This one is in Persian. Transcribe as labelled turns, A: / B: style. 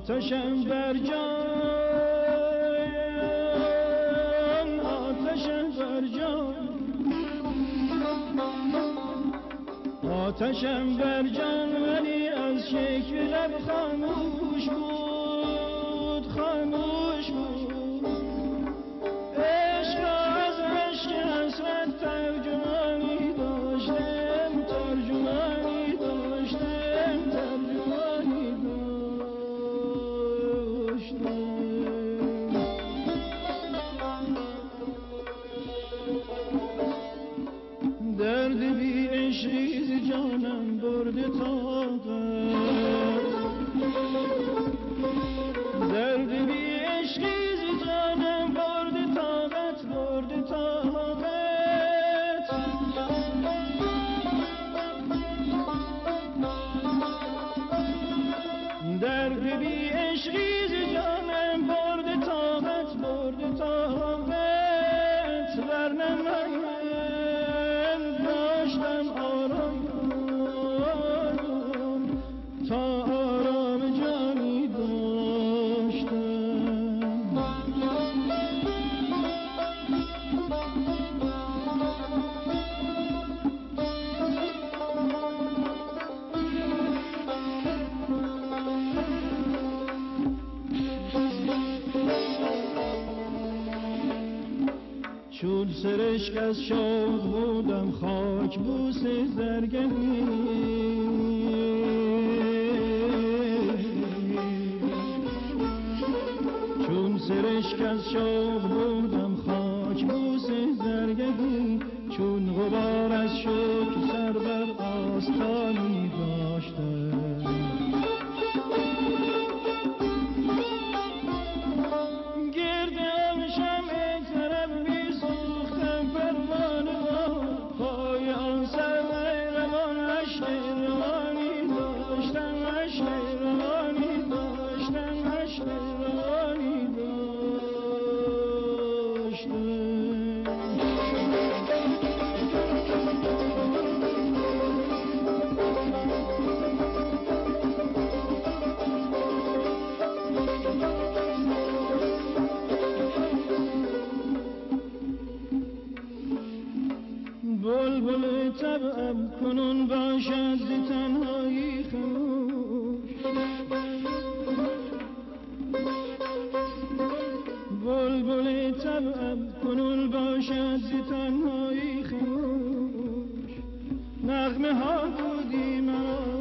A: آتشم بر جان آتشم بر جان. آتشم بر جان ولی از شکل لب خاموش بود خاموش بود. درد بی عشقی جانم برده طاقت درد بی عشقی سرشک از شوق بودم خاک بوس زرگنی چون سرشک از شوق بودم خاک طبعم کنون باشد تنهایی خموش. بلبل طبعم کنون باشد تنهایی خموش. نغمه ها بودی نغمه